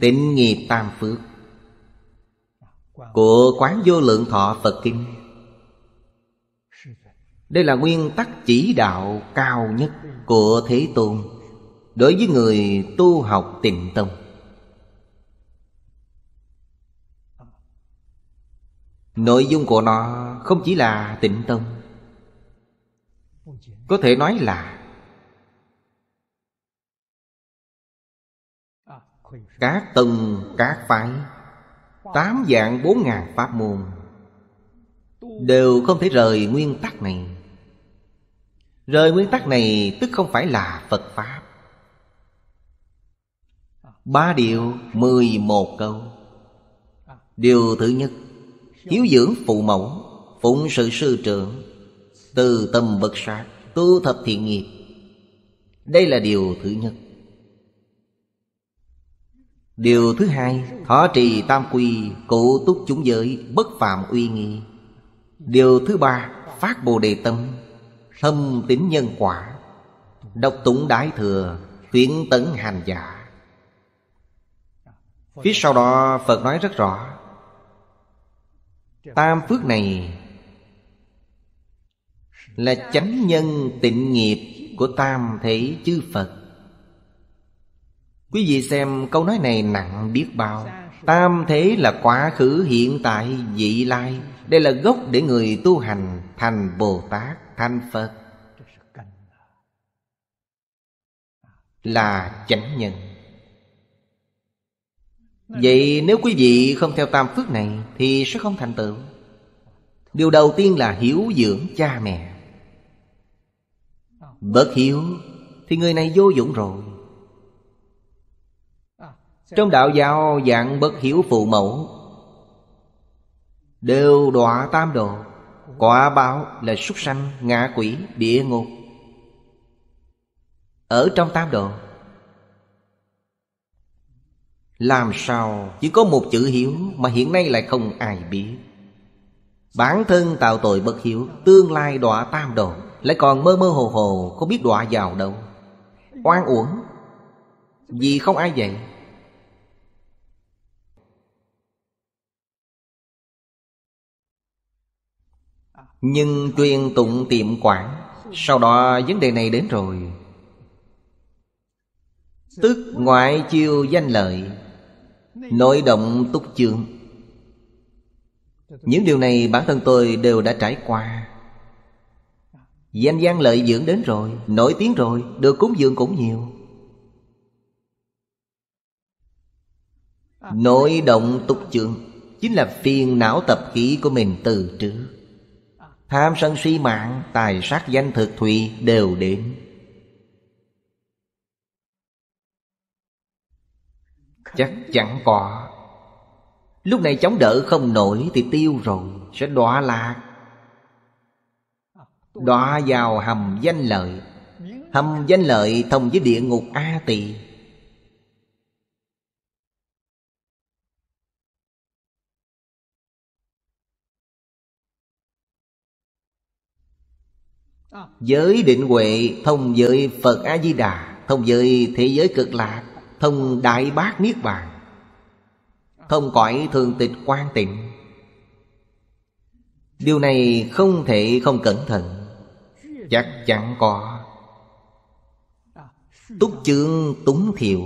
Tịnh nghiệp tam phước. Của Quán Vô Lượng Thọ Phật Kinh. Đây là nguyên tắc chỉ đạo cao nhất của Thế Tôn Đối với người tu học tịnh tông. Nội dung của nó không chỉ là tịnh tông. Có thể nói là Các tầng các phái, Tám dạng bốn ngàn pháp môn, Đều không thể rời nguyên tắc này. Rời nguyên tắc này tức không phải là Phật Pháp. Ba điều, mười một câu. Điều thứ nhất, Hiếu dưỡng phụ mẫu, Phụng sự sư trưởng, Từ tâm bất sát, Tu thập thiện nghiệp. Đây là điều thứ nhất. Điều thứ hai, Thọ trì tam quy, Cụ túc chúng giới, Bất phạm uy nghi. Điều thứ ba, Phát bồ đề tâm, Thâm tính nhân quả, Độc tụng đại thừa, Tuyển tấn hành giả. Phía sau đó, Phật nói rất rõ, Tam phước này Là chánh nhân tịnh nghiệp Của tam thể chư Phật. Quý vị xem câu nói này nặng biết bao. Tam thế là quá khứ hiện tại vị lai. Đây là gốc để người tu hành Thành Bồ Tát, thành Phật. Là chánh nhân. Vậy nếu quý vị không theo tam phước này Thì sẽ không thành tựu. Điều đầu tiên là hiếu dưỡng cha mẹ. Bất hiếu Thì người này vô dụng rồi. Trong đạo giáo dạng bất hiểu phụ mẫu Đều đọa tam đồ Quả báo là súc sanh, ngạ quỷ, địa ngục. Ở trong tam đồ làm sao chỉ có một chữ hiếu Mà hiện nay lại không ai biết? Bản thân tạo tội bất hiếu Tương lai đọa tam đồ Lại còn mơ mơ hồ hồ Không biết đọa vào đâu. Oan uổng Vì không ai dạy Nhưng truyền tụng tiệm quản. Sau đó vấn đề này đến rồi. Tức ngoại chiêu danh lợi, Nội động túc chương. Những điều này bản thân tôi đều đã trải qua. Danh gian lợi dưỡng đến rồi, Nổi tiếng rồi, Được cúng dường cũng nhiều. Nội động túc chương Chính là phiền não tập khí của mình từ trước Tham sân si mạng, Tài sắc danh thực thùy đều đến. Chắc chẳng có. Lúc này chống đỡ không nổi Thì tiêu rồi, Sẽ đọa lạc. Đọa vào hầm danh lợi. Hầm danh lợi thông với địa ngục A tỳ. Giới định huệ thông với Phật A-di-đà Thông với thế giới cực lạc Thông Đại Bác Niết Bàn Thông cõi thường tịch quan tịnh. Điều này không thể không cẩn thận Chắc chắn có. Túc chương túng thiểu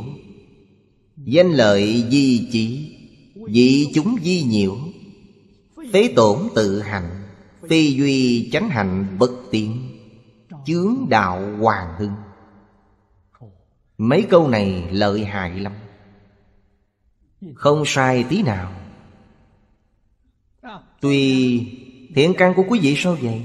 Danh lợi di chỉ Dị chúng di nhiễu. Phế tổn tự hành Phi duy chánh hạnh bất tiến Chướng đạo hoàng hưng. Mấy câu này lợi hại lắm. Không sai tí nào. Tuy thiện căn của quý vị sao vậy?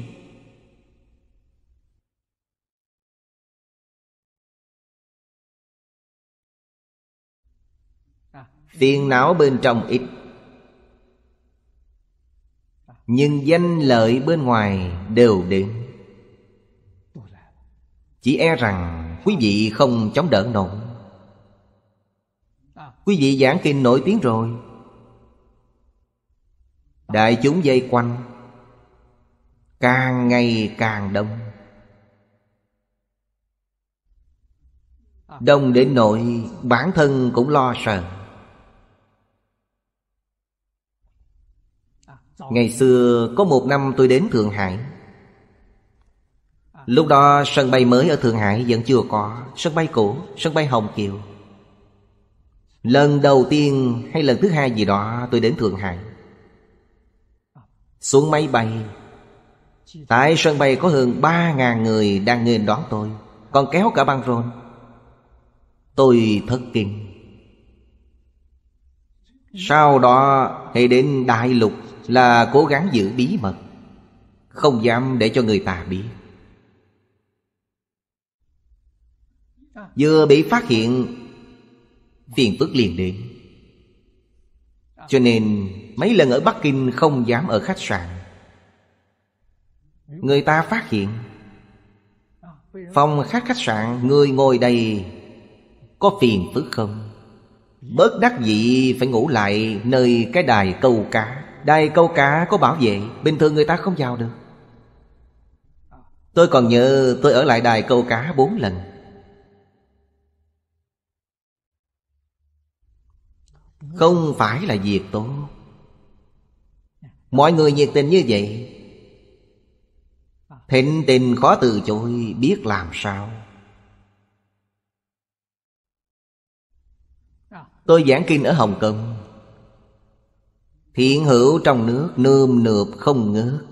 Phiền não bên trong ít. Nhưng danh lợi bên ngoài đều đến. Chỉ e rằng quý vị không chống đỡ nổi. Quý vị giảng kinh nổi tiếng rồi. Đại chúng dây quanh, Càng ngày càng đông. Đông đến nội bản thân cũng lo sợ. Ngày xưa có một năm tôi đến Thượng Hải. Lúc đó sân bay mới ở Thượng Hải vẫn chưa có. Sân bay cũ, sân bay Hồng Kiều. Lần đầu tiên hay lần thứ hai gì đó tôi đến Thượng Hải. Xuống máy bay. Tại sân bay có hơn 3.000 người đang nghênh đón tôi Còn kéo cả băng rôn. Tôi thất kinh. Sau đó hãy đến Đại Lục Là cố gắng giữ bí mật Không dám để cho người ta biết. Vừa bị phát hiện, Phiền phức liền đến. Cho nên, mấy lần ở Bắc Kinh không dám ở khách sạn. Người ta phát hiện, Phòng khách khách sạn Người ngồi đây Có phiền phức không? Bớt đắc dị phải ngủ lại Nơi cái đài câu cá. Đài câu cá có bảo vệ, Bình thường người ta không vào được. Tôi còn nhớ tôi ở lại đài câu cá bốn lần. Không phải là việc tốt. Mọi người nhiệt tình như vậy, Thịnh tình khó từ chối, biết làm sao? Tôi giảng kinh ở Hồng Kông. Thiện hữu trong nước nơm nượp không ngớt.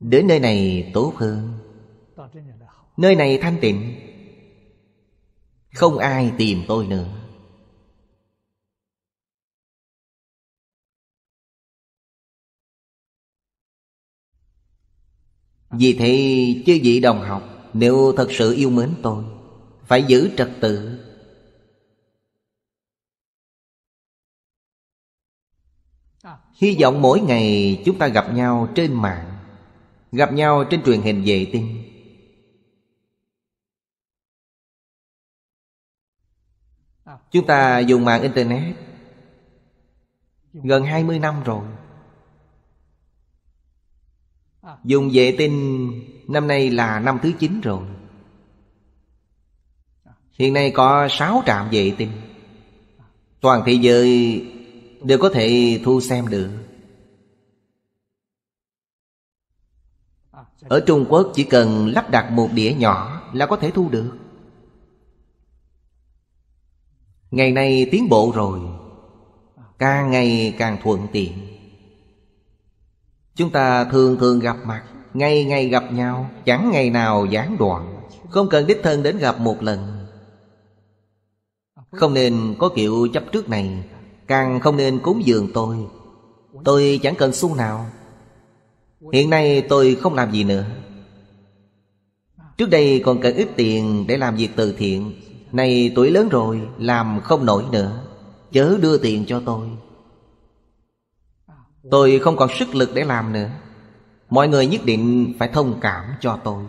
Đến nơi này tốt hơn. Nơi này thanh tịnh. Không ai tìm tôi nữa. Vì thế chư vị đồng học, Nếu thật sự yêu mến tôi, Phải giữ trật tự. Hy vọng mỗi ngày chúng ta gặp nhau trên mạng, Gặp nhau trên truyền hình vệ tinh. Chúng ta dùng mạng Internet. Gần 20 năm rồi Dùng vệ tinh, năm nay là năm thứ 9 rồi. Hiện nay có 6 trạm vệ tinh. Toàn thế giới đều có thể thu xem được. Ở Trung Quốc chỉ cần lắp đặt một đĩa nhỏ là có thể thu được. Ngày nay tiến bộ rồi. Càng ngày càng thuận tiện. Chúng ta thường thường gặp mặt, Ngày ngày gặp nhau, Chẳng ngày nào gián đoạn, Không cần đích thân đến gặp một lần. Không nên có kiểu chấp trước này, Càng không nên cúng dường tôi. Tôi chẳng cần xu nào. Hiện nay tôi không làm gì nữa. Trước đây còn cần ít tiền để làm việc từ thiện Này tuổi lớn rồi, Làm không nổi nữa, Chớ đưa tiền cho tôi. Tôi không còn sức lực để làm nữa. Mọi người nhất định phải thông cảm cho tôi.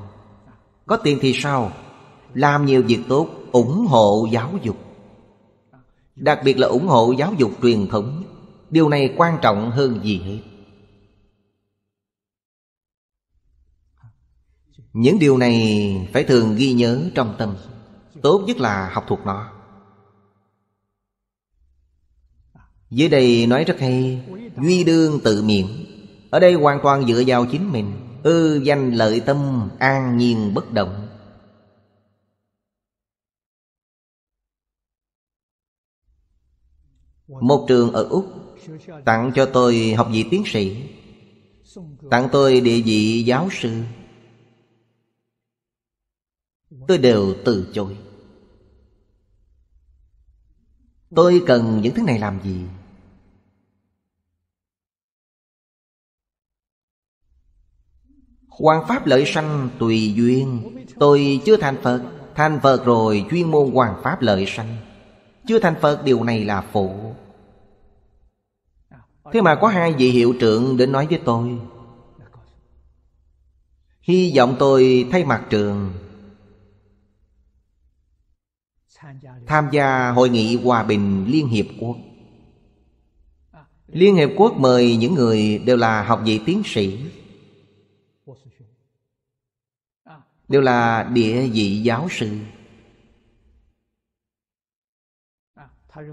Có tiền thì sao? Làm nhiều việc tốt, ủng hộ giáo dục. Đặc biệt là ủng hộ giáo dục truyền thống, Điều này quan trọng hơn gì hết. Những điều này phải thường ghi nhớ trong tâm. Tốt nhất là học thuộc nó. Dưới đây nói rất hay, Duy đương tự miệng. Ở đây hoàn toàn dựa vào chính mình, Ư danh lợi tâm, an nhiên bất động. Một trường ở Úc, Tặng cho tôi học vị tiến sĩ, Tặng tôi địa vị giáo sư. Tôi đều từ chối. Tôi cần những thứ này làm gì? Hoàng Pháp lợi sanh tùy duyên. Tôi chưa thành Phật Thành Phật rồi chuyên môn Hoàng Pháp lợi sanh. Chưa thành Phật, điều này là phụ Thế mà có hai vị hiệu trưởng đến nói với tôi. Hy vọng tôi thay mặt trường. Tham gia Hội nghị Hòa bình Liên Hiệp Quốc. Liên Hiệp Quốc mời những người đều là học vị tiến sĩ. Đều là địa vị giáo sư.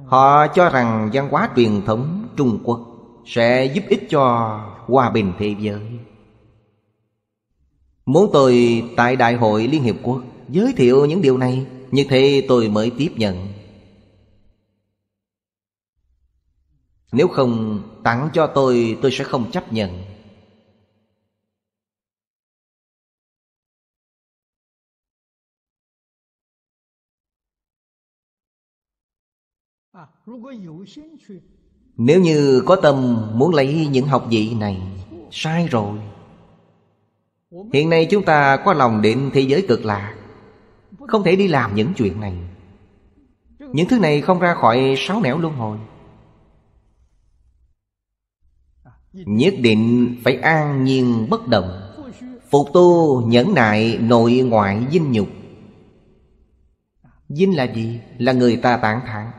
Họ cho rằng văn hóa truyền thống Trung Quốc Sẽ giúp ích cho hòa bình thế giới. Muốn tôi tại Đại hội Liên Hiệp Quốc Giới thiệu những điều này, Như thế tôi mới tiếp nhận. Nếu không, tặng cho tôi Tôi sẽ không chấp nhận. Nếu như có tâm muốn lấy những học vị này, Sai rồi. Hiện nay chúng ta có lòng đến thế giới cực lạc Không thể đi làm những chuyện này. Những thứ này không ra khỏi sáu nẻo luân hồi. Nhất định phải an nhiên bất động, Phục tu nhẫn nại nội ngoại dinh nhục. Dinh là gì? Là người ta tán thán.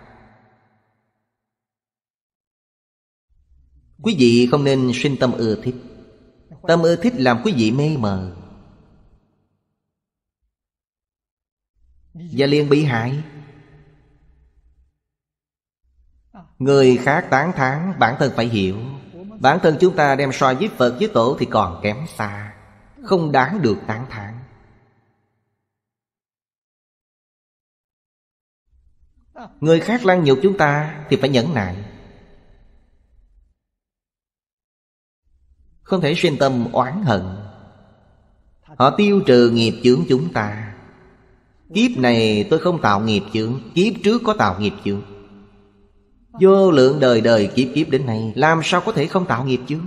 Quý vị không nên sinh tâm ưa thích. Tâm ưa thích làm quý vị mê mờ. Và liền bị hại. Người khác tán thán, bản thân phải hiểu. Bản thân chúng ta đem so với Phật với Tổ thì còn kém xa. Không đáng được tán thán. Người khác lăng nhục chúng ta thì phải nhẫn nại. Không thể sinh tâm oán hận. Họ tiêu trừ nghiệp chướng chúng ta. Kiếp này tôi không tạo nghiệp chướng Kiếp trước có tạo nghiệp chướng. Vô lượng đời đời kiếp kiếp đến nay Làm sao có thể không tạo nghiệp chướng?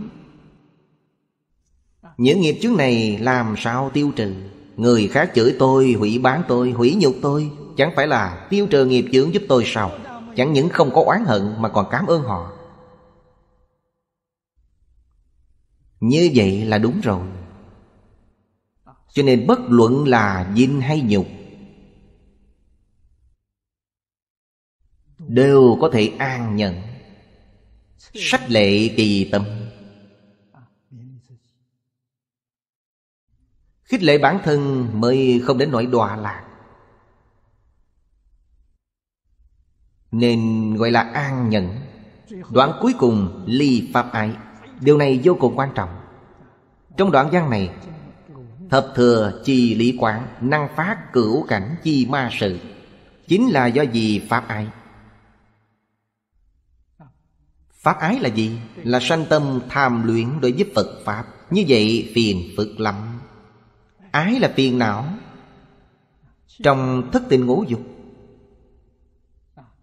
Những nghiệp chướng này làm sao tiêu trừ? Người khác chửi tôi, hủy bán tôi, hủy nhục tôi Chẳng phải là tiêu trừ nghiệp chướng giúp tôi sao? Chẳng những không có oán hận mà còn cảm ơn họ. Như vậy là đúng rồi. Cho nên bất luận là dinh hay nhục, Đều có thể an nhận. Sách lệ kỳ tâm. Khích lệ bản thân mới không đến nỗi đọa lạc. Nên gọi là an nhận. Đoạn cuối cùng, ly pháp ái. Điều này vô cùng quan trọng. Trong đoạn văn này, Thập thừa chi lý quán Năng phát cửu cảnh chi ma sự, Chính là do gì Pháp ái. Pháp ái là gì? Là sanh tâm tham luyện đối với Phật Pháp. Như vậy, phiền phức lắm. Ái là phiền não. Trong thất tình ngũ dục,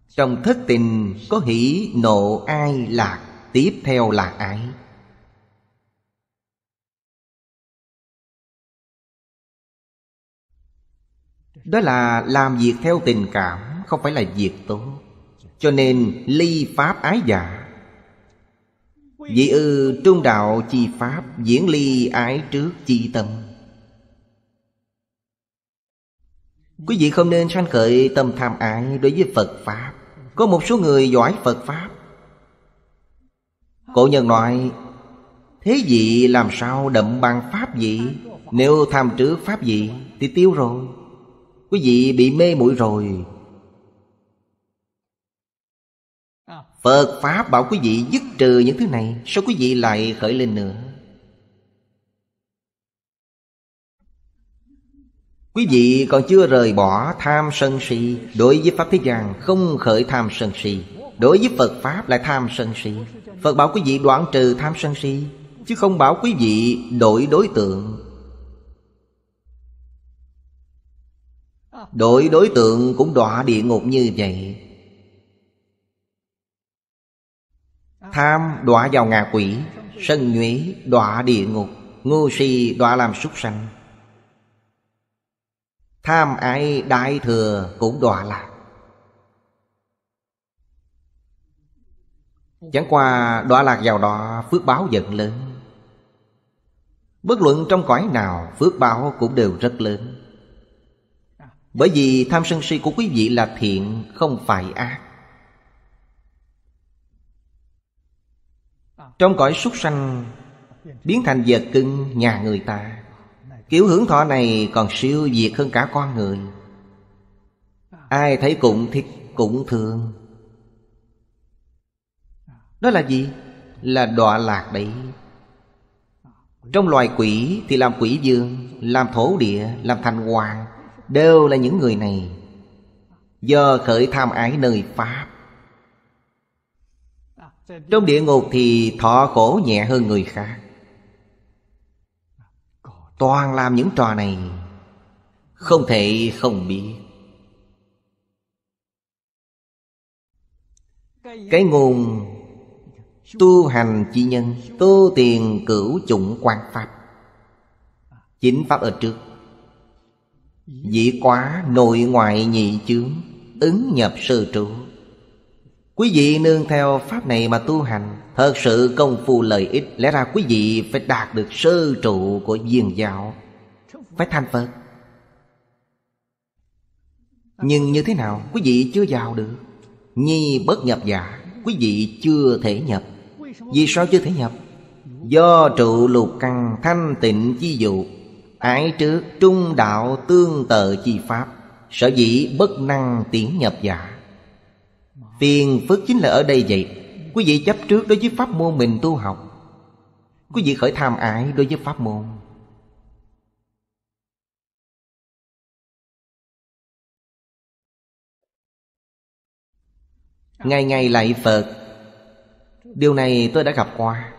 Trong thất tình có hỷ nộ ai lạc, Tiếp theo là ái. Đó là làm việc theo tình cảm, Không phải là việc tốt. Cho nên ly pháp ái dạ. giả dị ư trung đạo chi pháp Diễn ly ái trước chi tâm. Quý vị không nên sanh khởi tâm tham ái đối với Phật Pháp. Có một số người giỏi Phật Pháp. Cổ nhân nói, Thế vị làm sao đậm bằng Pháp vị? Nếu tham trước Pháp vị Thì tiêu rồi. Quý vị bị mê muội rồi. Phật Pháp bảo quý vị dứt trừ những thứ này, Sao quý vị lại khởi lên nữa? Quý vị còn chưa rời bỏ tham sân si, Đối với Pháp thế gian không khởi tham sân si. Đối với Phật Pháp lại tham sân si. Phật bảo quý vị đoạn trừ tham sân si, Chứ không bảo quý vị đổi đối tượng. Đổi đối tượng cũng đọa địa ngục như vậy. Tham đọa vào ngạ quỷ, Sân nhuế đọa địa ngục, Ngu si đọa làm súc sanh. Tham ái đại thừa cũng đọa lạc. Chẳng qua đọa lạc vào đó, phước báo giận lớn. Bất luận trong cõi nào, phước báo cũng đều rất lớn. Bởi vì tham sân si của quý vị là thiện không phải ác. Trong cõi súc sanh Biến thành vật cưng nhà người ta Kiểu hưởng thọ này còn siêu việt hơn cả con người. Ai thấy cũng thích cũng thương. Đó là gì? Là đọa lạc đấy. Trong loài quỷ thì làm quỷ dương Làm thổ địa, làm thành hoàng. Đều là những người này. Do khởi tham ái nơi Pháp. Trong địa ngục thì thọ khổ nhẹ hơn người khác. Toàn làm những trò này, Không thể không biết. Cái nguồn Tu hành chi nhân, Tu tiền cửu chủng quan pháp. Chính pháp ở trước. Dĩ quá nội ngoại nhị chướng, Ứng nhập sơ trụ. Quý vị nương theo pháp này mà tu hành, Thật sự công phu lợi ích, Lẽ ra quý vị phải đạt được sơ trụ của viên giáo. Phải thành Phật. Nhưng như thế nào, quý vị chưa vào được? Nhi bất nhập giả, Quý vị chưa thể nhập. Vì sao chưa thể nhập? Do trụ lục căn thanh tịnh chi dụ Ái trước trung đạo tương tự chi pháp, Sở dĩ bất năng tiến nhập giả. Phiền phức chính là ở đây vậy. Quý vị chấp trước đối với pháp môn mình tu học. Quý vị khởi tham ái đối với pháp môn. Ngày ngày lạy Phật. Điều này tôi đã gặp qua.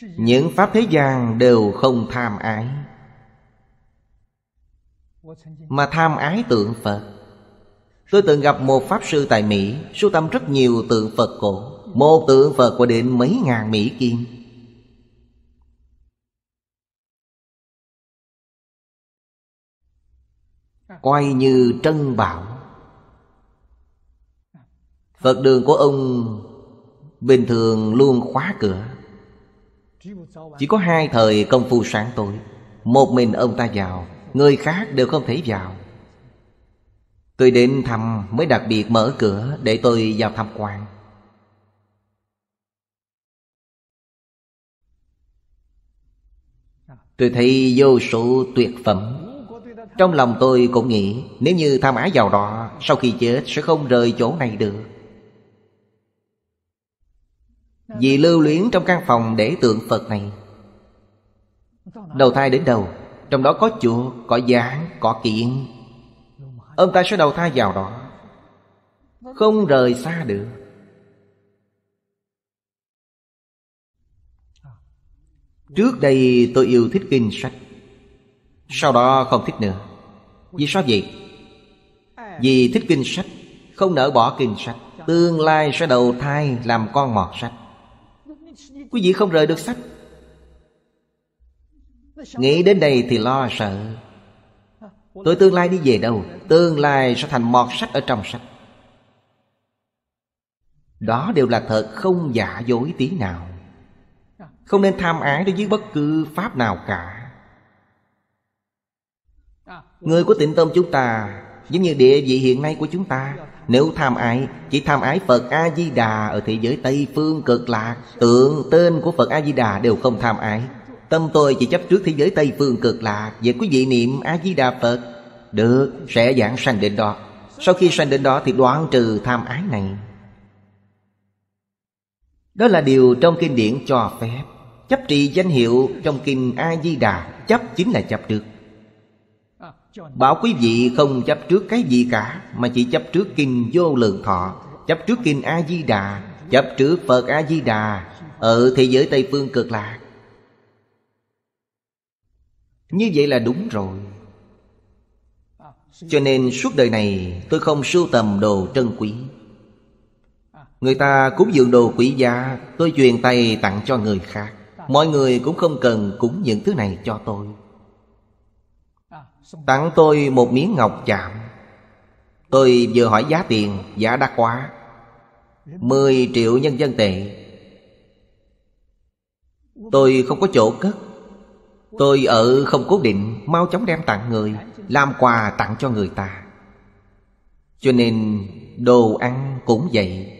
Những pháp thế gian đều không tham ái. Mà tham ái tượng Phật. Tôi từng gặp một Pháp sư tại Mỹ, Sưu tâm rất nhiều tượng Phật cổ, Một tượng Phật có đến mấy ngàn Mỹ Kim. Quay như trân bảo. Phật đường của ông Bình thường luôn khóa cửa. Chỉ có hai thời công phu sáng tối. Một mình ông ta vào, Người khác đều không thể vào. Tôi đến thăm, mới đặc biệt mở cửa Để tôi vào tham quan. Tôi thấy vô số tuyệt phẩm. Trong lòng tôi cũng nghĩ, Nếu như tham ái vào đó, Sau khi chết sẽ không rời chỗ này được. Vì lưu luyến trong căn phòng để tượng Phật này. Đầu thai đến đầu Trong đó có chuột, có gián, có kiện Ông ta sẽ đầu thai vào đó Không rời xa được. Trước đây tôi yêu thích kinh sách Sau đó không thích nữa. Vì sao vậy? Vì thích kinh sách Không nỡ bỏ kinh sách Tương lai sẽ đầu thai làm con mọt sách. Quý vị không rời được sách. Nghĩ đến đây thì lo sợ. Tôi tương lai đi về đâu, Tương lai sẽ thành mọt sách ở trong sách. Đó đều là thật, không giả dối tí nào. Không nên tham ái đối với bất cứ pháp nào cả. Người của tịnh tâm chúng ta Giống như địa vị hiện nay của chúng ta. Nếu tham ái Chỉ tham ái Phật A-di-đà Ở thế giới Tây Phương cực lạc. Tượng tên của Phật A-di-đà đều không tham ái. Tâm tôi chỉ chấp trước thế giới Tây Phương cực lạc. Vậy quý vị niệm A-di-đà Phật Được, sẽ giảng sanh đến đó. Sau khi sanh đến đó thì đoạn trừ tham ái này. Đó là điều trong kinh điển cho phép. Chấp trì danh hiệu trong kinh A-di-đà Chấp chính là chấp trước. Bảo quý vị không chấp trước cái gì cả, Mà chỉ chấp trước kinh vô lượng thọ, Chấp trước kinh A-di-đà Chấp trước Phật A-di-đà Ở thế giới Tây Phương cực lạc. Như vậy là đúng rồi. Cho nên suốt đời này tôi không sưu tầm đồ trân quý. Người ta cúng dường đồ quý giá, Tôi truyền tay tặng cho người khác. Mọi người cũng không cần cúng những thứ này cho tôi. Tặng tôi một miếng ngọc chạm. Tôi vừa hỏi giá tiền, Giá đắt quá 10 triệu nhân dân tệ. Tôi không có chỗ cất. Tôi ở không cố định, Mau chóng đem tặng người, Làm quà tặng cho người ta. Cho nên, đồ ăn cũng vậy.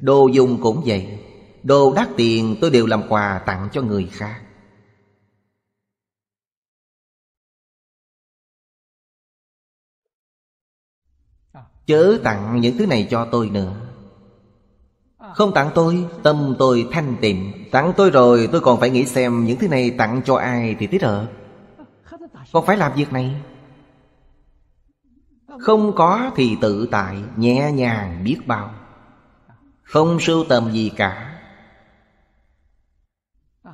Đồ dùng cũng vậy. Đồ đắt tiền tôi đều làm quà tặng cho người khác. Chớ tặng những thứ này cho tôi nữa. Không tặng tôi, Tâm tôi thanh tịnh. Tặng tôi rồi, tôi còn phải nghĩ xem Những thứ này tặng cho ai thì thích hợp. Còn phải làm việc này. Không có thì tự tại, Nhẹ nhàng biết bao. Không sưu tầm gì cả.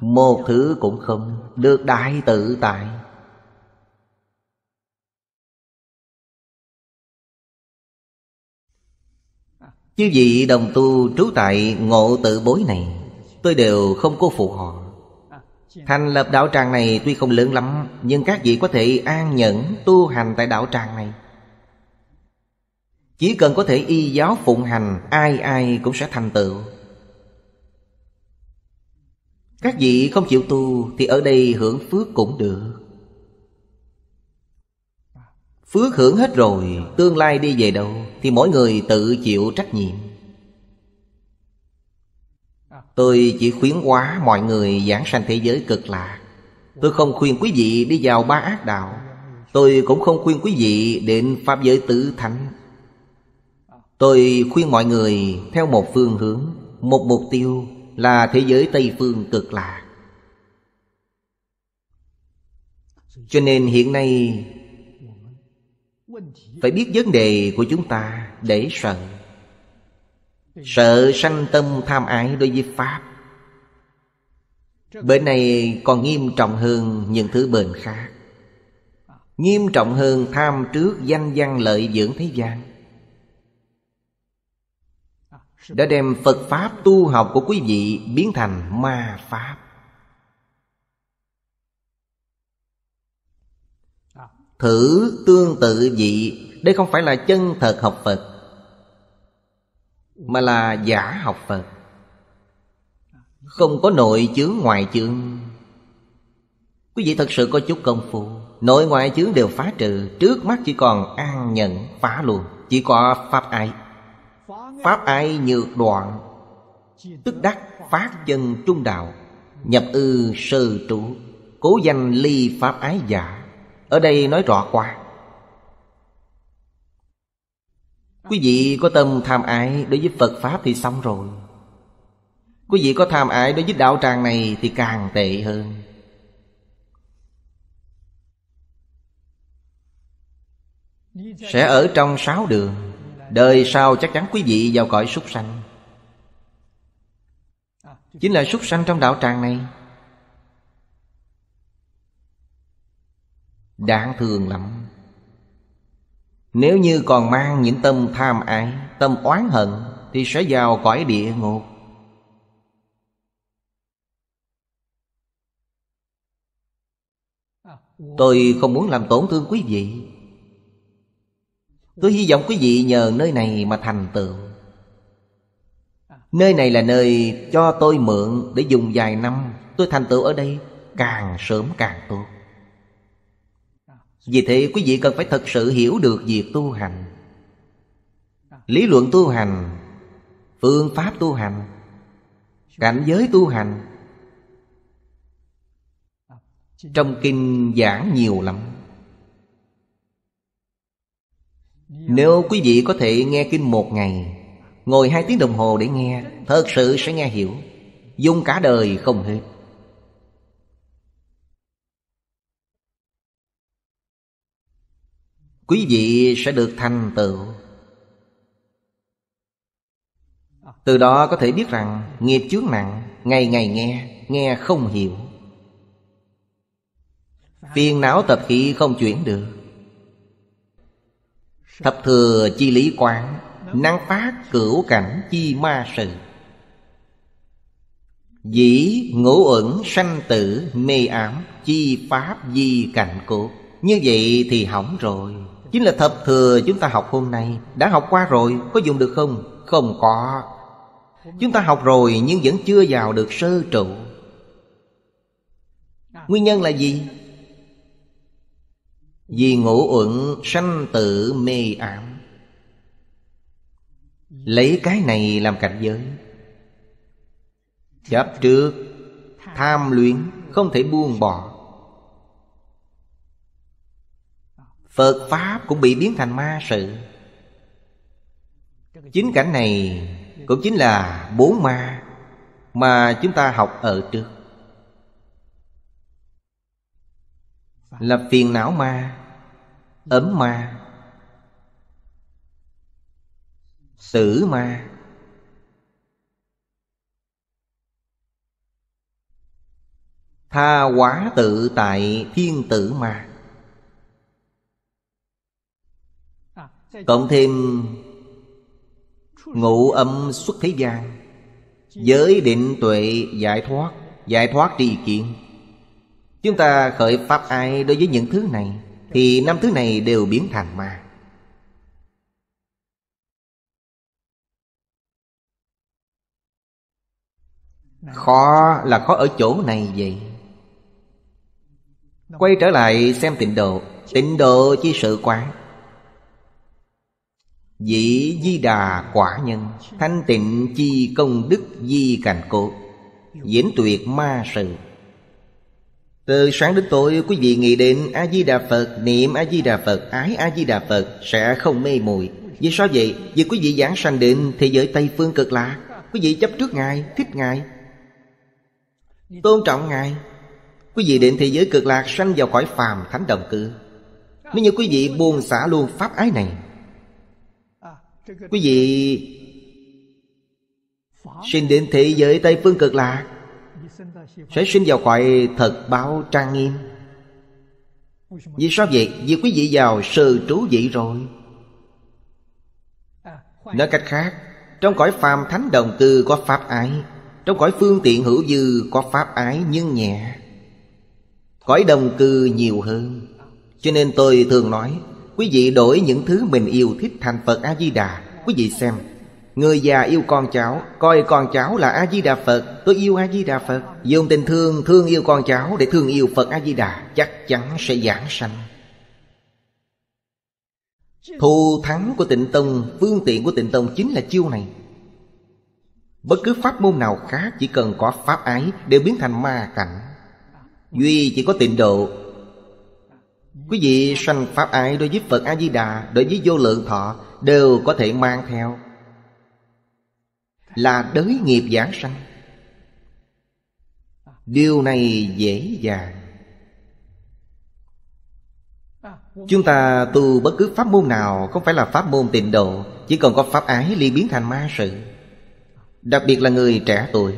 Một thứ cũng không Được đại tự tại. Chư vị đồng tu trú tại ngộ tự bối này, Tôi đều không cô phụ họ. Thành lập đạo tràng này tuy không lớn lắm, Nhưng các vị có thể an nhẫn tu hành tại đạo tràng này. Chỉ cần có thể y giáo phụng hành, Ai ai cũng sẽ thành tựu. Các vị không chịu tu Thì ở đây hưởng phước cũng được. Phước hưởng hết rồi, Tương lai đi về đâu Thì mỗi người tự chịu trách nhiệm. Tôi chỉ khuyến quá mọi người giảng sanh thế giới cực lạc. Tôi không khuyên quý vị đi vào ba ác đạo. Tôi cũng không khuyên quý vị đến Pháp giới tử thánh. Tôi khuyên mọi người theo một phương hướng, Một mục tiêu là thế giới Tây Phương cực lạc. Cho nên hiện nay phải biết vấn đề của chúng ta để sợ. Sợ sanh tâm tham ái đối với Pháp. Bệnh này còn nghiêm trọng hơn những thứ bệnh khác. Nghiêm trọng hơn tham trước danh văn lợi dưỡng thế gian. Đã đem Phật Pháp tu học của quý vị biến thành ma Pháp. Thử tương tự vị. Đây không phải là chân thật học Phật, Mà là giả học Phật. Không có nội chướng ngoại chướng. Quý vị thật sự có chút công phu. Nội ngoại chướng đều phá trừ. Trước mắt chỉ còn an nhận phá luôn. Chỉ có pháp ai Pháp ai nhược đoạn. Tức đắc phát chân trung đạo, Nhập ư sơ trụ Cố danh ly pháp ái giả ở đây nói rõ qua. Quý vị có tâm tham ái đối với Phật Pháp thì xong rồi. Quý vị có tham ái đối với đạo tràng này thì càng tệ hơn. Sẽ ở trong sáu đường. Đời sau chắc chắn quý vị vào cõi súc sanh. Chính là súc sanh trong đạo tràng này. Đáng thương lắm. Nếu như còn mang những tâm tham ái, Tâm oán hận, Thì sẽ vào cõi địa ngục. Tôi không muốn làm tổn thương quý vị. Tôi hy vọng quý vị nhờ nơi này mà thành tựu. Nơi này là nơi cho tôi mượn để dùng vài năm. Tôi thành tựu ở đây càng sớm càng tốt vì thế quý vị cần phải thật sự hiểu được việc tu hành. Lý luận tu hành, Phương pháp tu hành, Cảnh giới tu hành Trong kinh giảng nhiều lắm. Nếu quý vị có thể nghe kinh một ngày, Ngồi hai tiếng đồng hồ để nghe, Thật sự sẽ nghe hiểu. Dùng cả đời không hết. Quý vị sẽ được thành tựu. Từ đó có thể biết rằng nghiệp chướng nặng ngày ngày nghe nghe không hiểu. Phiền não tập khí không chuyển được. Thập thừa chi lý quán, năng phát cửu cảnh chi ma sự. Dĩ ngũ ẩn sanh tử mê ám, chi pháp di cảnh cốt như vậy thì hỏng rồi. Chính là thập thừa chúng ta học hôm nay. Đã học qua rồi, có dùng được không? Không có. Chúng ta học rồi nhưng vẫn chưa vào được sơ trụ. Nguyên nhân là gì? Vì ngũ uẩn sanh tự mê ảm Lấy cái này làm cảnh giới. Chấp trước Tham luyện Không thể buông bỏ. Phật Pháp cũng bị biến thành ma sự. Chính cảnh này cũng chính là bốn ma Mà chúng ta học ở trước. Là phiền não ma, Ấm ma Tử ma. Tha quá tự tại thiên tử ma. Cộng thêm Ngụ âm xuất thế gian, Giới định tuệ giải thoát Giải thoát tri kiến. Chúng ta khởi pháp ai đối với những thứ này Thì năm thứ này đều biến thành ma. Khó là khó ở chỗ này vậy. Quay trở lại xem tịnh độ. Tịnh độ chi sự quán. Dĩ di đà quả nhân Thanh tịnh chi công đức di cành cốt Diễn tuyệt ma sự. Từ sáng đến tối quý vị nghĩ đến A-di-đà Phật Niệm A-di-đà Phật Ái A-di-đà Phật Sẽ không mê muội. Vì sao vậy? Vì quý vị giảng sanh đến thế giới Tây Phương cực lạc. Quý vị chấp trước Ngài, thích Ngài. Tôn trọng Ngài. Quý vị đến thế giới cực lạc sanh vào cõi phàm thánh đồng cư. Nếu như quý vị buông xả luôn pháp ái này Quý vị Sinh đến thế giới Tây Phương cực lạc, Sẽ sinh vào cõi thật báo trang nghiêm. Vì sao vậy? Vì quý vị vào sự trú vị rồi. Nói cách khác, Trong cõi phàm thánh đồng cư có pháp ái, Trong cõi phương tiện hữu dư có pháp ái nhưng nhẹ. Cõi đồng cư nhiều hơn, Cho nên tôi thường nói Quý vị đổi những thứ mình yêu thích thành Phật A-di-đà. Quý vị xem, Người già yêu con cháu, Coi con cháu là A-di-đà Phật, Tôi yêu A-di-đà Phật. Dùng tình thương thương yêu con cháu Để thương yêu Phật A-di-đà, Chắc chắn sẽ giảng sanh. Thù thắng của tịnh tông, Phương tiện của tịnh tông chính là chiêu này. Bất cứ pháp môn nào khác Chỉ cần có pháp ái Đều biến thành ma cảnh. Duy chỉ có tịnh độ Quý vị sanh pháp ái đối với Phật A-di-đà, Đối với vô lượng thọ, Đều có thể mang theo. Là đới nghiệp giảng sanh. Điều này dễ dàng. Chúng ta tu bất cứ pháp môn nào, Không phải là pháp môn tịnh độ, Chỉ cần có pháp ái ly biến thành ma sự. Đặc biệt là người trẻ tuổi.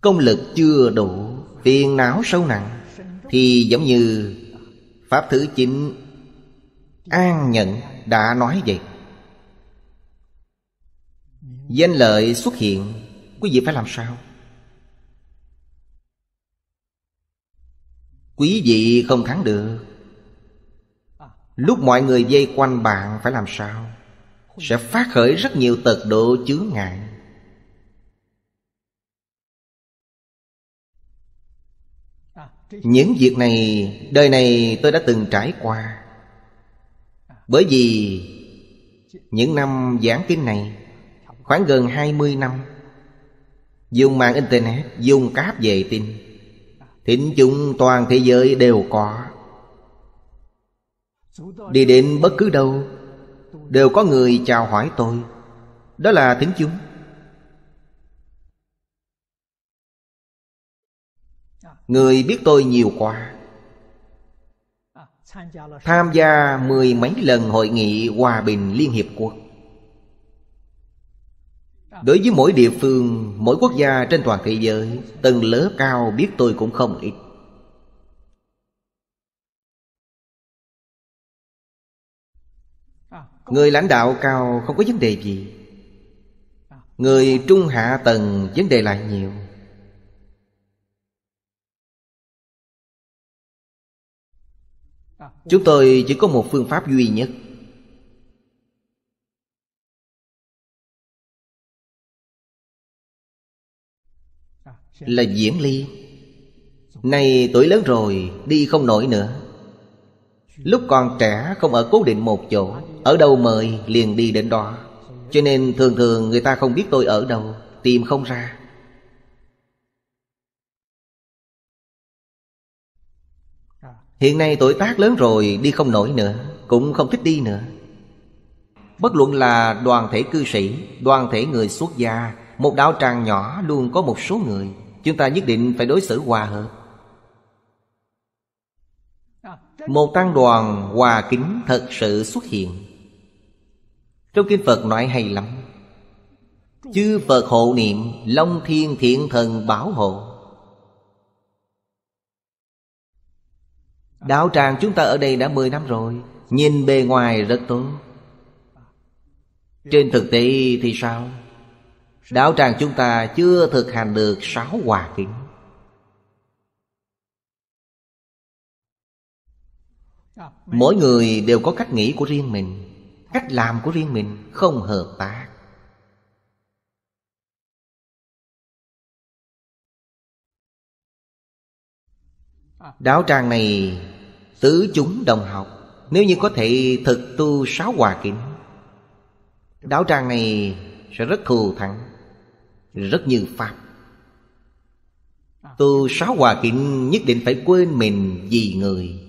Công lực chưa đủ. Phiền não sâu nặng, Thì giống như Pháp thứ chín An nhận đã nói vậy. Danh lợi xuất hiện, Quý vị phải làm sao? Quý vị không thắng được. Lúc mọi người vây quanh bạn phải làm sao? Sẽ phát khởi rất nhiều tật độ chướng ngại. Những việc này, Đời này tôi đã từng trải qua. Bởi vì Những năm giảng kinh này, Khoảng gần 20 năm, Dùng mạng Internet, Dùng cáp về tin thỉnh chúng toàn thế giới đều có. Đi đến bất cứ đâu, Đều có người chào hỏi tôi. Đó là thính chúng. Người biết tôi nhiều quá. Tham gia mười mấy lần hội nghị Hòa bình Liên Hiệp Quốc. Đối với mỗi địa phương, mỗi quốc gia trên toàn thế giới Tầng lớp cao biết tôi cũng không ít. Người lãnh đạo cao không có vấn đề gì. Người trung hạ tầng vấn đề lại nhiều. Chúng tôi chỉ có một phương pháp duy nhất. Là diễn ly. Này tuổi lớn rồi, Đi không nổi nữa. Lúc còn trẻ, không ở cố định một chỗ, Ở đâu mời liền đi đến đó. Cho nên thường thường người ta không biết tôi ở đâu, Tìm không ra. Hiện nay tuổi tác lớn rồi, đi không nổi nữa, Cũng không thích đi nữa. Bất luận là đoàn thể cư sĩ, Đoàn thể người xuất gia, Một đạo tràng nhỏ luôn có một số người, Chúng ta nhất định phải đối xử hòa hợp. Một tăng đoàn hòa kính thật sự xuất hiện. Trong Kinh Phật nói hay lắm, Chư Phật hộ niệm, Long thiên thiện thần bảo hộ. Đạo tràng chúng ta ở đây đã 10 năm rồi, Nhìn bề ngoài rất tốt. Trên thực tế thì sao? Đạo tràng chúng ta chưa thực hành được sáu hòa kính. Mỗi người đều có cách nghĩ của riêng mình, Cách làm của riêng mình không hợp tác. Đạo tràng này tứ chúng đồng học, Nếu như có thể thực tu sáu hòa kính Đạo tràng này sẽ rất thù thắng, Rất như Pháp. Tu sáu hòa kính nhất định phải quên mình vì người.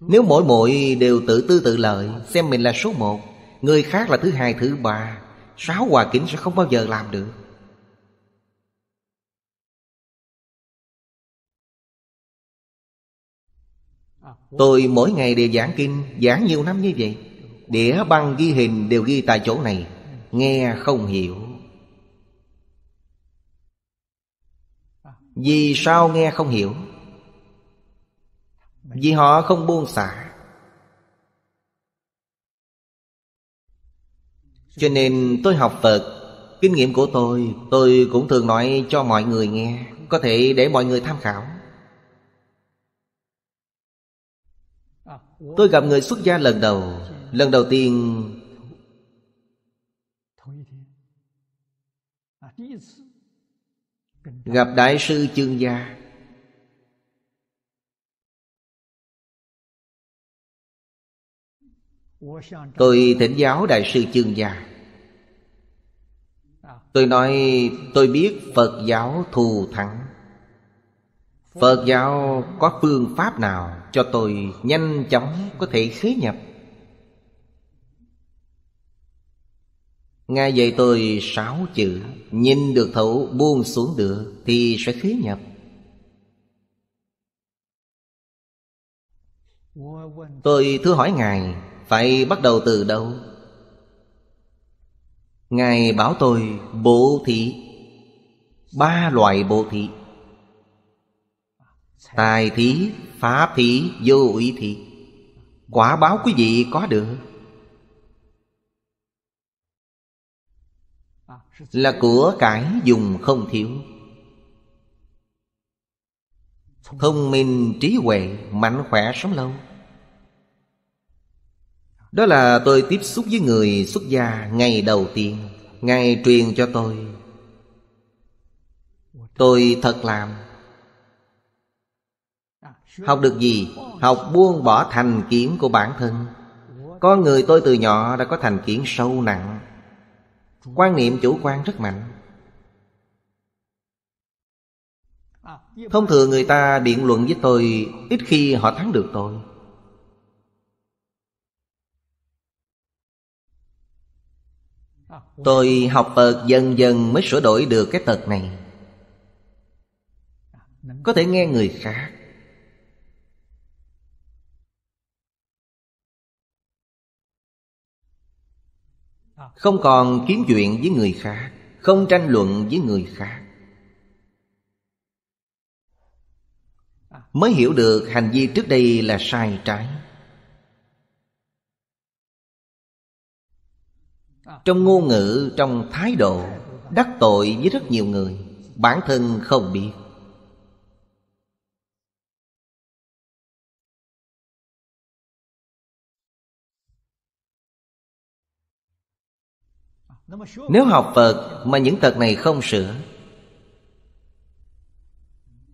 Nếu mỗi mỗi đều tự tư tự lợi, Xem mình là số một, Người khác là thứ hai, thứ ba, Sáu hòa kính sẽ không bao giờ làm được. Tôi mỗi ngày đều giảng kinh, Giảng nhiều năm như vậy. Đĩa băng ghi hình đều ghi tại chỗ này. Nghe không hiểu. Vì sao nghe không hiểu? Vì họ không buông xả. Cho nên tôi học Phật. Kinh nghiệm của tôi Tôi cũng thường nói cho mọi người nghe. Có thể để mọi người tham khảo. Tôi gặp người xuất gia lần đầu. Lần đầu tiên, Gặp Đại sư Chương Gia. Tôi thỉnh giáo Đại sư Chương Gia. Tôi nói, tôi biết Phật giáo thù thắng. Phật giáo có phương pháp nào cho tôi nhanh chóng có thể khế nhập. Ngài dạy tôi sáu chữ, Nhìn được thấu buông xuống được Thì sẽ khế nhập. Tôi thưa hỏi Ngài, Phải bắt đầu từ đâu? Ngài bảo tôi bộ thị Ba loại bộ thị Tài thí, pháp thí, vô ý thí. Quả báo quý vị có được. Là của cải dùng không thiếu. Thông minh, trí huệ, mạnh khỏe sống lâu. Đó là tôi tiếp xúc với người xuất gia ngày đầu tiên Ngài truyền cho tôi. Tôi thật làm. Học được gì? Học buông bỏ thành kiến của bản thân. Có người tôi từ nhỏ đã có thành kiến sâu nặng. Quan niệm chủ quan rất mạnh. Thông thường người ta biện luận với tôi, Ít khi họ thắng được tôi. Tôi học Phật dần dần mới sửa đổi được cái tật này. Có thể nghe người khác. Không còn kiếm chuyện với người khác Không tranh luận với người khác. Mới hiểu được hành vi trước đây là sai trái. Trong ngôn ngữ, trong thái độ Đắc tội với rất nhiều người Bản thân không biết. Nếu học Phật mà những tật này không sửa,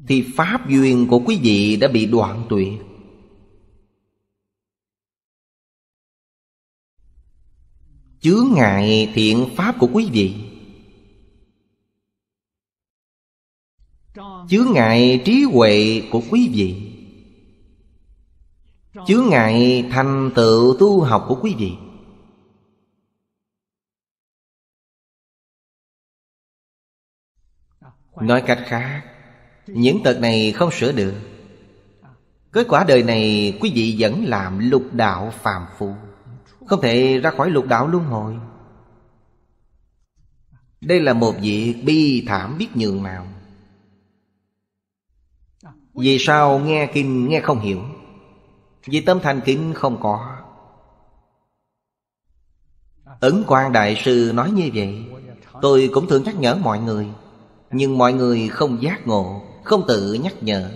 Thì pháp duyên của quý vị đã bị đoạn tuyệt. Chướng ngại thiện pháp của quý vị. Chướng ngại trí huệ của quý vị. Chướng ngại thành tựu tu học của quý vị. Nói cách khác Những tật này không sửa được. Kết quả đời này quý vị vẫn làm lục đạo phàm phu. Không thể ra khỏi lục đạo luân hồi. Đây là một việc bi thảm biết nhường nào. Vì sao nghe kinh nghe không hiểu? Vì tâm thành kính không có. Ấn quan đại sư nói như vậy Tôi cũng thường nhắc nhở mọi người nhưng mọi người không giác ngộ, Không tự nhắc nhở.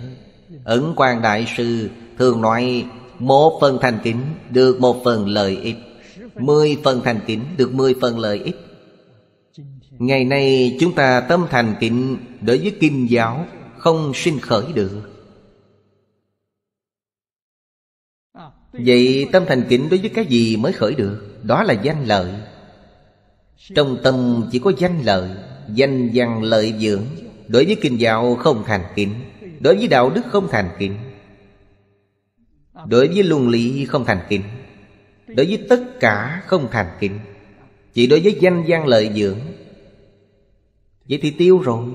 Ấn quan đại sư thường nói, Một phần thành kính được một phần lợi ích, Mười phần thành kính được mười phần lợi ích. Ngày nay chúng ta tâm thành kính Đối với kinh giáo Không sinh khởi được. Vậy tâm thành kính đối với cái gì mới khởi được? Đó là danh lợi. Trong tâm chỉ có danh lợi. Danh văn lợi dưỡng, Đối với kinh giáo không thành kính, Đối với đạo đức không thành kính, Đối với luân lý không thành kính, Đối với tất cả không thành kính. Chỉ đối với danh văn lợi dưỡng, Vậy thì tiêu rồi.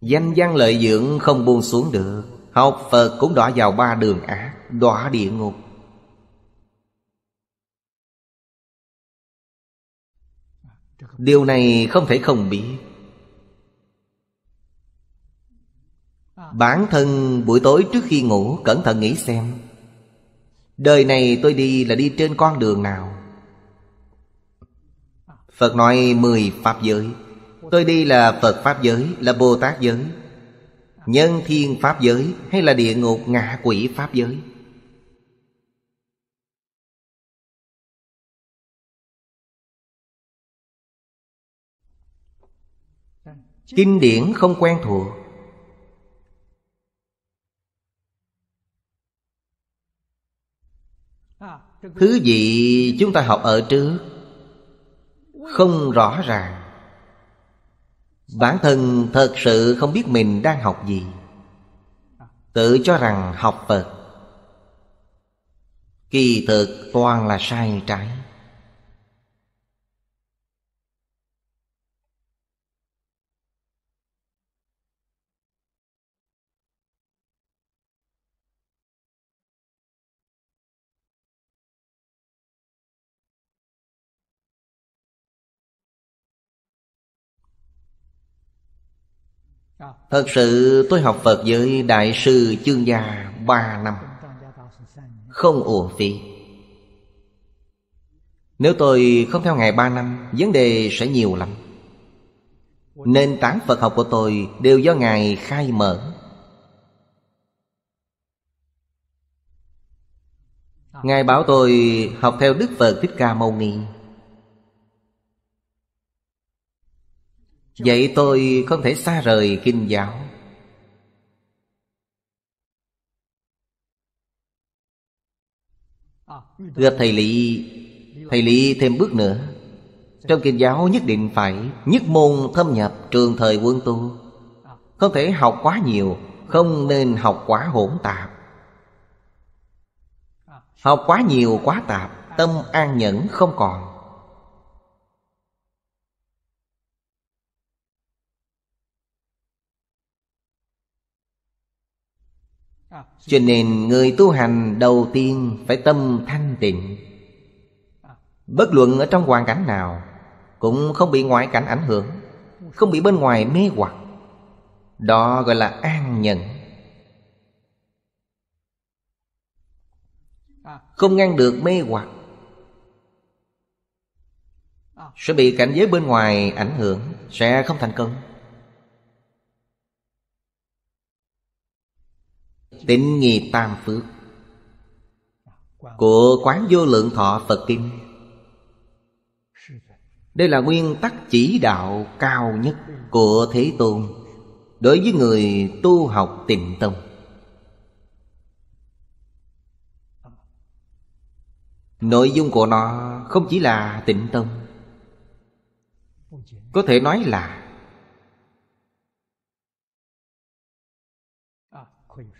Danh văn lợi dưỡng không buông xuống được, Học Phật cũng đọa vào ba đường ác, Đọa địa ngục. Điều này không thể không biết. Bản thân buổi tối trước khi ngủ, Cẩn thận nghĩ xem, Đời này tôi đi là đi trên con đường nào? Phật nói mười Pháp giới. Tôi đi là Phật Pháp giới, Là Bồ Tát giới, Nhân thiên Pháp giới, Hay là địa ngục, ngạ quỷ Pháp giới? Kinh điển không quen thuộc. Thứ gì chúng ta học ở trước? Không rõ ràng. Bản thân thật sự không biết mình đang học gì. Tự cho rằng học Phật. Kỳ thực toàn là sai trái. Thật sự tôi học Phật với Đại sư Chương Gia ba năm. Không uổng phí. Nếu tôi không theo Ngài ba năm, Vấn đề sẽ nhiều lắm. Nền tảng Phật học của tôi Đều do Ngài khai mở. Ngài bảo tôi học theo Đức Phật Thích Ca Mâu Ni. Vậy tôi không thể xa rời kinh giáo. Gặp thầy Lý Thầy Lý thêm bước nữa. Trong kinh giáo nhất định phải Nhất môn thâm nhập trường thời quân tu. Không thể học quá nhiều, Không nên học quá hỗn tạp. Học quá nhiều quá tạp, Tâm an nhẫn không còn. Cho nên người tu hành đầu tiên phải tâm thanh tịnh. Bất luận ở trong hoàn cảnh nào, Cũng không bị ngoại cảnh ảnh hưởng, Không bị bên ngoài mê hoặc. Đó gọi là an nhận Không ngăn được mê hoặc. Sẽ bị cảnh giới bên ngoài ảnh hưởng, Sẽ không thành công. Tịnh nghi tam phước. Của Quán Vô Lượng Thọ Phật Kinh. Đây là nguyên tắc chỉ đạo cao nhất của Thế Tôn Đối với người tu học tịnh tông. Nội dung của nó không chỉ là tịnh tông. Có thể nói là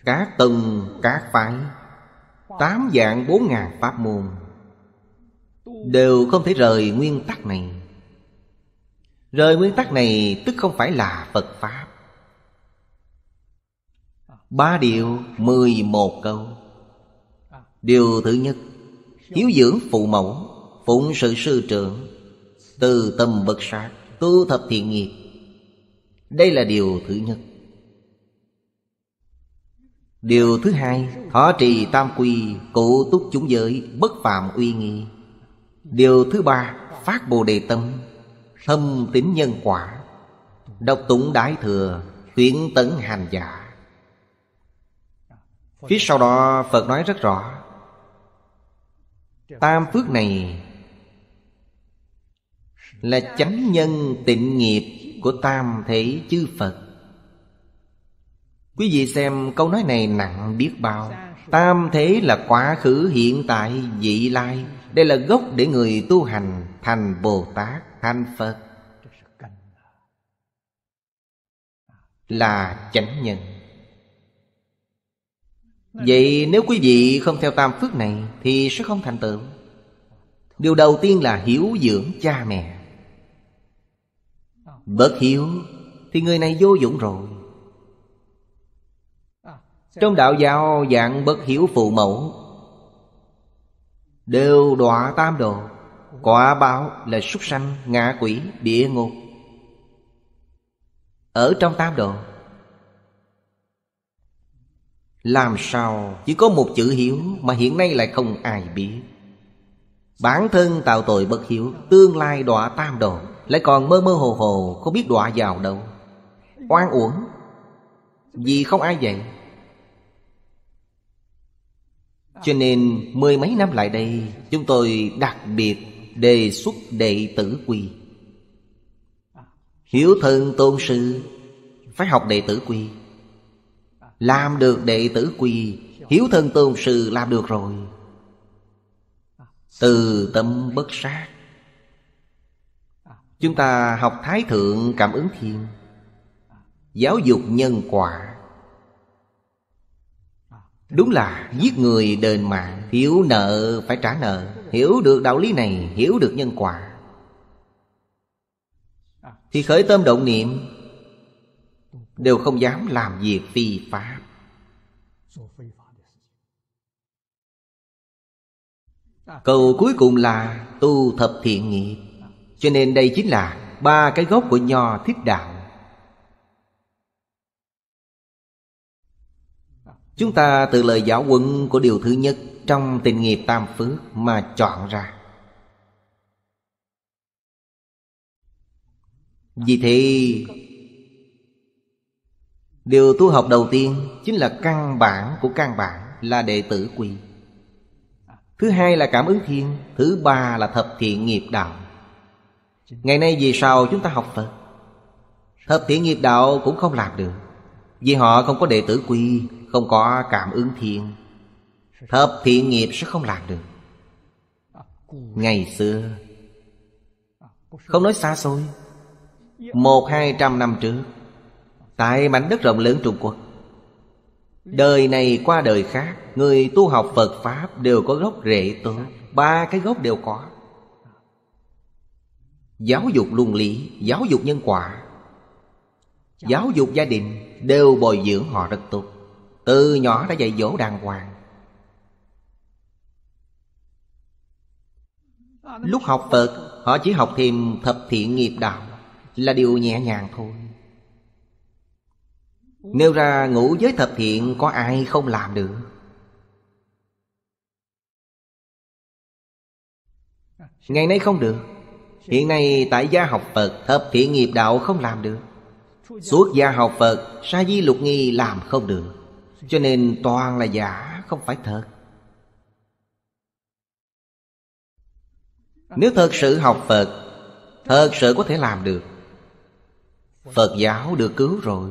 Các tầng, các phái. Tám dạng bốn ngàn pháp môn. Đều không thể rời nguyên tắc này. Rời nguyên tắc này tức không phải là Phật Pháp. Ba điều mười một câu. Điều thứ nhất Hiếu dưỡng phụ mẫu Phụng sự sư trưởng Từ tâm bất sát Tu thập thiện nghiệp. Đây là điều thứ nhất. Điều thứ hai, Thọ trì tam quy, Cụ túc chúng giới, Bất phạm uy nghi. Điều thứ ba, Phát bồ đề tâm, Thâm tín nhân quả. Độc tụng đại thừa, Tuyển tấn hành giả. Phía sau đó, Phật nói rất rõ, Tam phước này Là chánh nhân tịnh nghiệp Của tam thể chư Phật. Quý vị xem câu nói này nặng biết bao. Tam thế là quá khứ hiện tại vị lai. Đây là gốc để người tu hành Thành Bồ Tát, thành Phật. Là chánh nhân. Vậy nếu quý vị không theo tam phước này Thì sẽ không thành tựu. Điều đầu tiên là hiếu dưỡng cha mẹ. Bất hiếu Thì người này vô dụng rồi. Trong đạo giáo dạng bất hiếu phụ mẫu Đều đọa tam đồ. Quả báo là súc sanh, ngạ quỷ, địa ngục. Ở trong tam đồ làm sao chỉ có một chữ hiếu Mà hiện nay lại không ai biết? Bản thân tạo tội bất hiếu Tương lai đọa tam đồ Lại còn mơ mơ hồ hồ Không biết đọa vào đâu. Oan uổng Vì không ai dạy cho nên mười mấy năm lại đây, Chúng tôi đặc biệt đề xuất đệ tử quy Hiếu thân tôn sư, Phải học đệ tử quy làm được đệ tử quy Hiếu thân tôn sư làm được rồi. Từ tâm bất sát. Chúng ta học Thái Thượng Cảm ứng Thiên. Giáo dục nhân quả. Đúng là giết người đền mạng, Hiểu nợ phải trả nợ. Hiểu được đạo lý này, Hiểu được nhân quả. Thì khởi tâm động niệm, Đều không dám làm việc phi pháp. Cầu cuối cùng là tu thập thiện nghiệp. Cho nên đây chính là ba cái gốc của nho thiết đạo. Chúng ta từ lời giáo huấn của điều thứ nhất Trong tình nghiệp tam phước mà chọn ra. Vì thế, Điều tu học đầu tiên chính là căn bản của căn bản là đệ tử quy Thứ hai là cảm ứng thiên Thứ ba là thập thiện nghiệp đạo. Ngày nay vì sao chúng ta học Phật? Thập thiện nghiệp đạo cũng không làm được. Vì họ không có đệ tử quy, Không có cảm ứng thiên Thập thiện nghiệp sẽ không làm được. Ngày xưa, Không nói xa xôi, Một hai trăm năm trước, Tại mảnh đất rộng lớn Trung Quốc, Đời này qua đời khác, Người tu học Phật Pháp đều có gốc rễ tốt Ba cái gốc đều có. Giáo dục luân lý, Giáo dục nhân quả, Giáo dục gia đình Đều bồi dưỡng họ rất tốt. Từ nhỏ đã dạy dỗ đàng hoàng. Lúc học Phật, Họ chỉ học thêm thập thiện nghiệp đạo, Là điều nhẹ nhàng thôi. Nêu ra ngũ giới thập thiện, Có ai không làm được? Ngày nay không được. Hiện nay tại gia học Phật, Thập thiện nghiệp đạo không làm được. Suốt gia học Phật, Sa di lục nghi làm không được. Cho nên toàn là giả, Không phải thật. Nếu thật sự học Phật, Thật sự có thể làm được. Phật giáo được cứu rồi,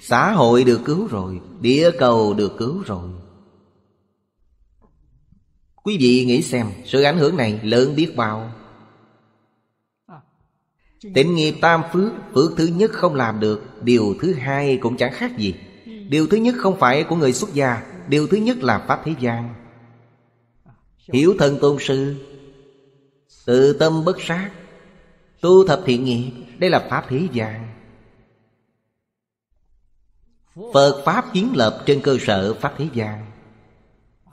Xã hội được cứu rồi, Địa cầu được cứu rồi. Quý vị nghĩ xem, Sự ảnh hưởng này lớn biết bao. Tịnh nghiệp tam phước Phước thứ nhất không làm được, Điều thứ hai cũng chẳng khác gì. Điều thứ nhất không phải của người xuất gia, Điều thứ nhất là Pháp thế gian. Hiểu thần tôn sư Tự tâm bất sát, Tu thập thiện nghiệp, Đây là Pháp thế gian. Phật Pháp kiến lập trên cơ sở Pháp thế gian.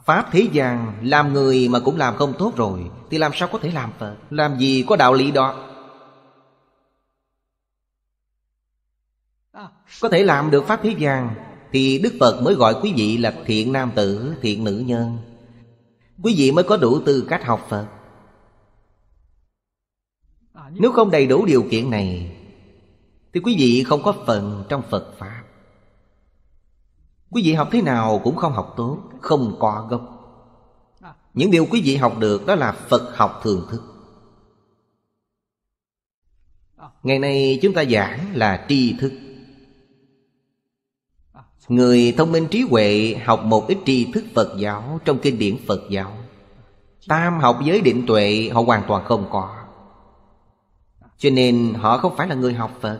Pháp thế gian Làm người mà cũng làm không tốt rồi, Thì làm sao có thể làm Phật? Làm gì có đạo lý đó? Có thể làm được Pháp thế gian Thì Đức Phật mới gọi quý vị là thiện nam tử, thiện nữ nhân. Quý vị mới có đủ tư cách học Phật. Nếu không đầy đủ điều kiện này Thì quý vị không có phần trong Phật Pháp. Quý vị học thế nào cũng không học tốt Không có gốc. Những điều quý vị học được đó là Phật học thường thức. Ngày nay chúng ta giảng là tri thức. Người thông minh trí huệ học một ít tri thức Phật giáo trong kinh điển Phật giáo. Tam học giới định tuệ, họ hoàn toàn không có. Cho nên họ không phải là người học Phật.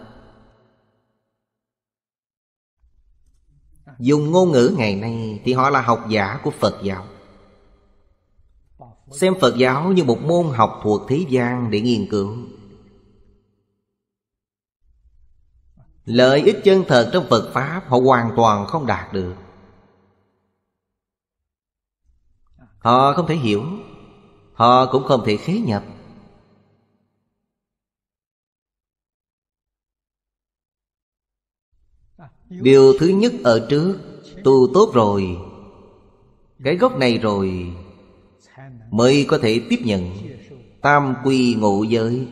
Dùng ngôn ngữ ngày nay thì họ là học giả của Phật giáo. Xem Phật giáo như một môn học thuộc thế gian để nghiên cứu. Lợi ích chân thật trong Phật Pháp, Họ hoàn toàn không đạt được. Họ không thể hiểu, Họ cũng không thể khế nhập. Điều thứ nhất ở trước, Tu tốt rồi. Cái gốc này rồi Mới có thể tiếp nhận Tam quy ngộ giới.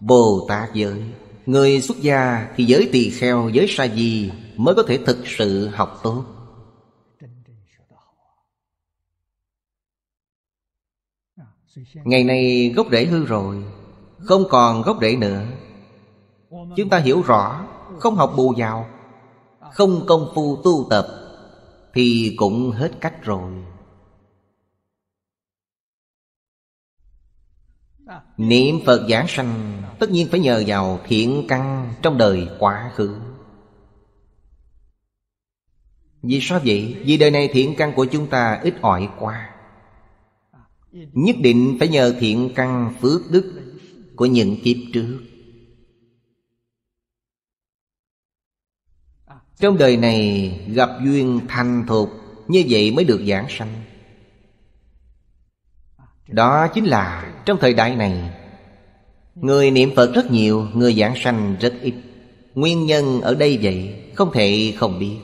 Bồ Tát giới. Người xuất gia thì giới tỳ kheo, giới sa di Mới có thể thực sự học tốt. Ngày nay gốc rễ hư rồi Không còn gốc rễ nữa. Chúng ta hiểu rõ Không học bù vào Không công phu tu tập Thì cũng hết cách rồi. Niệm Phật giảng sanh, Tất nhiên phải nhờ vào thiện căn Trong đời quá khứ. Vì sao vậy? Vì đời này thiện căn của chúng ta ít ỏi quá. Nhất định phải nhờ thiện căn phước đức Của những kiếp trước. Trong đời này gặp duyên thành thục, Như vậy mới được giảng sanh. Đó chính là trong thời đại này, Người niệm Phật rất nhiều, Người giảng sanh rất ít. Nguyên nhân ở đây vậy Không thể không biết.